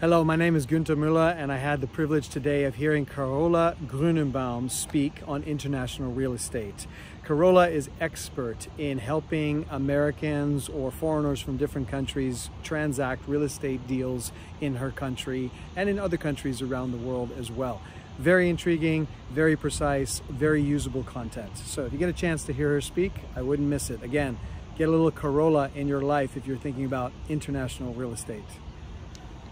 Hello, my name is Gunther Mueller, and I had the privilege today of hearing Karola Grünenbaum speak on international real estate. Karola is expert in helping Americans or foreigners from different countries transact real estate deals in her country and in other countries around the world as well. Very intriguing, very precise, very usable content. So if you get a chance to hear her speak, I wouldn't miss it. Again, get a little Karola in your life if you're thinking about international real estate.